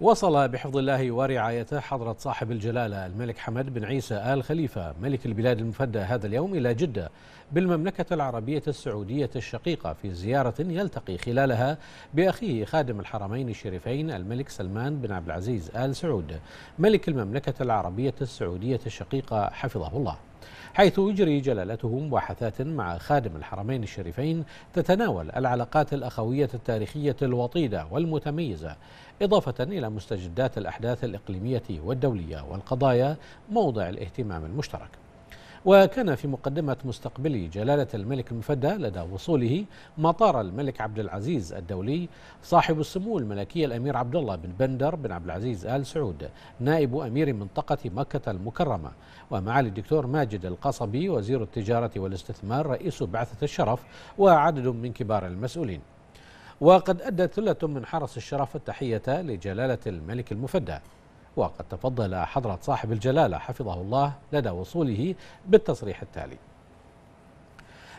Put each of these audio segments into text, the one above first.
وصل بحفظ الله ورعايته حضرة صاحب الجلالة الملك حمد بن عيسى آل خليفة ملك البلاد المفدى هذا اليوم إلى جدة بالمملكة العربية السعودية الشقيقة في زيارة يلتقي خلالها بأخيه خادم الحرمين الشريفين الملك سلمان بن عبد العزيز آل سعود ملك المملكة العربية السعودية الشقيقة حفظه الله. حيث يجري جلالته مباحثات مع خادم الحرمين الشريفين تتناول العلاقات الأخوية التاريخية الوطيدة والمتميزة إضافة إلى مستجدات الأحداث الإقليمية والدولية والقضايا موضع الاهتمام المشترك. وكان في مقدمة مستقبلي جلالة الملك المفدى لدى وصوله مطار الملك عبد العزيز الدولي صاحب السمو الملكي الأمير عبد الله بن بندر بن عبد العزيز آل سعود نائب أمير منطقة مكة المكرمة. ومعالي الدكتور ماجد القصبي وزير التجارة والاستثمار رئيس بعثة الشرف وعدد من كبار المسؤولين. وقد أدت ثلة من حرس الشرف التحية لجلالة الملك المفدى. وقد تفضل حضرة صاحب الجلالة حفظه الله لدى وصوله بالتصريح التالي.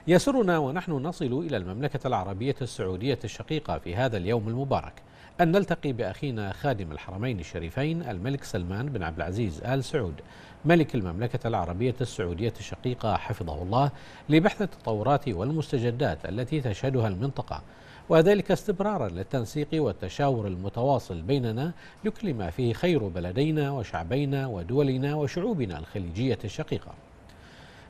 يسرنا ونحن نصل إلى المملكة العربية السعودية الشقيقة في هذا اليوم المبارك أن نلتقي بأخينا خادم الحرمين الشريفين الملك سلمان بن عبد العزيز آل سعود ملك المملكة العربية السعودية الشقيقة حفظه الله لبحث التطورات والمستجدات التي تشهدها المنطقة. وذلك استمرارا للتنسيق والتشاور المتواصل بيننا لكل ما فيه خير بلدينا وشعبينا ودولنا وشعوبنا الخليجية الشقيقة.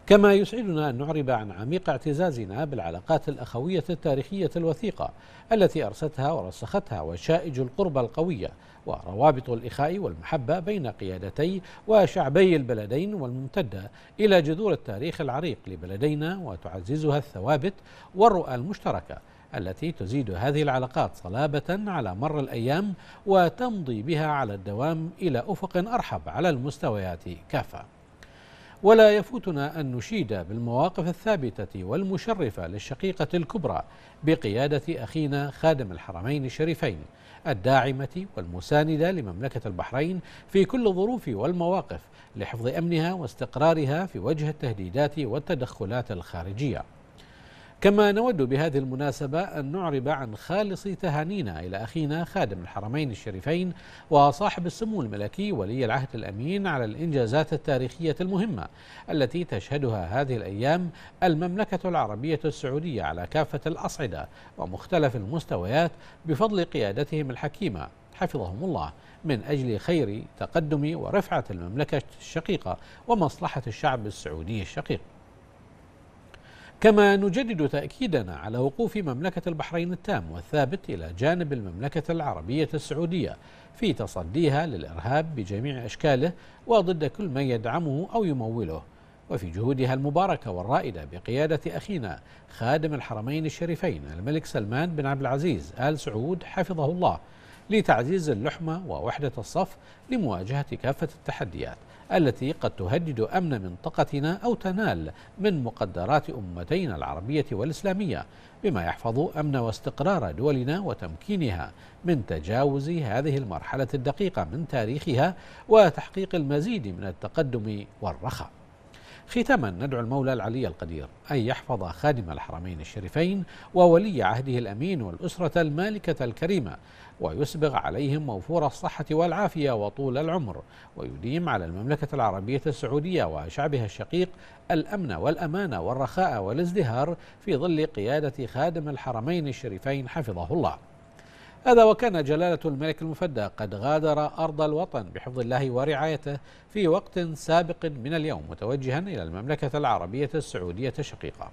كما يسعدنا أن نعرب عن عميق اعتزازنا بالعلاقات الأخوية التاريخية الوثيقة التي أرستها ورسختها وشائج القربة القوية وروابط الإخاء والمحبة بين قيادتي وشعبي البلدين والممتدة إلى جذور التاريخ العريق لبلدينا وتعززها الثوابت والرؤى المشتركة التي تزيد هذه العلاقات صلابة على مر الأيام وتمضي بها على الدوام إلى أفق أرحب على المستويات. كافة. ولا يفوتنا أن نشيد بالمواقف الثابتة والمشرفة للشقيقة الكبرى بقيادة أخينا خادم الحرمين الشريفين الداعمة والمساندة لمملكة البحرين في كل الظروف والمواقف لحفظ أمنها واستقرارها في وجه التهديدات والتدخلات الخارجية. كما نود بهذه المناسبة أن نعرب عن خالص تهانينا إلى أخينا خادم الحرمين الشريفين وصاحب السمو الملكي ولي العهد الأمين على الإنجازات التاريخية المهمة التي تشهدها هذه الأيام المملكة العربية السعودية على كافة الأصعدة ومختلف المستويات بفضل قيادتهم الحكيمة. حفظهم الله. من أجل خير تقدم ورفعة المملكة الشقيقة ومصلحة الشعب السعودي الشقيق. كما نجدد تأكيدنا على وقوف مملكة البحرين التام والثابت إلى جانب المملكة العربية السعودية في تصديها للإرهاب بجميع أشكاله وضد كل من يدعمه أو يموله. وفي جهودها المباركة والرائدة بقيادة أخينا خادم الحرمين الشريفين الملك سلمان بن عبد العزيز آل سعود حفظه الله لتعزيز اللحمة ووحدة الصف لمواجهة كافة التحديات. التي قد تهدد أمن منطقتنا أو تنال من مقدرات أمتينا العربية والإسلامية بما يحفظ أمن واستقرار دولنا وتمكينها من تجاوز هذه المرحلة الدقيقة من تاريخها وتحقيق المزيد من التقدم والرخاء. ختاما ندعو المولى العلي القدير أن يحفظ خادم الحرمين الشريفين وولي عهده الأمين والأسرة المالكة الكريمة ويسبغ عليهم موفور الصحة والعافية وطول العمر ويديم على المملكة العربية السعودية وشعبها الشقيق الأمن والأمان والرخاء والازدهار في ظل قيادة خادم الحرمين الشريفين حفظه الله. هذا وكان جلالة الملك المفدى قد غادر أرض الوطن بحفظ الله ورعايته في وقت سابق من اليوم متوجها إلى المملكة العربية السعودية الشقيقة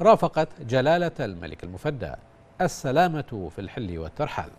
رافقت جلالة الملك المفدى السلامة في الحل والترحال.